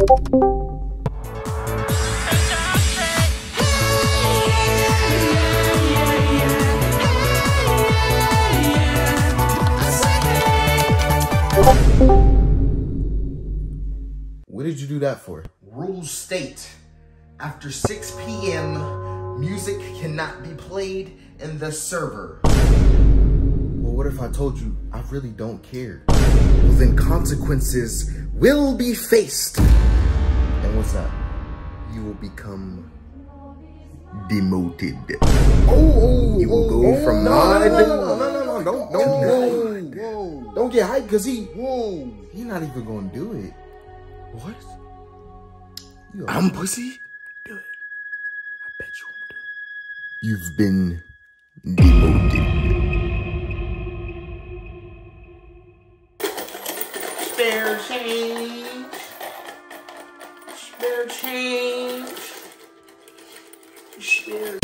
What did you do that for? Rules state, after 6 p.m., music cannot be played in the server. Well, what if I told you I really don't care? Well, then consequences will be faced. And what's that? You will become demoted. Oh, oh, You will oh, go oh, from no, mod- No, no, no, no, no, don't, don't, Whoa, whoa, don't get hyped because he, Whoa. he not even gonna do it. What? You I'm pussy? Do it. I bet you won't do it. You've been demoted. Spare change. Spare change. Spare.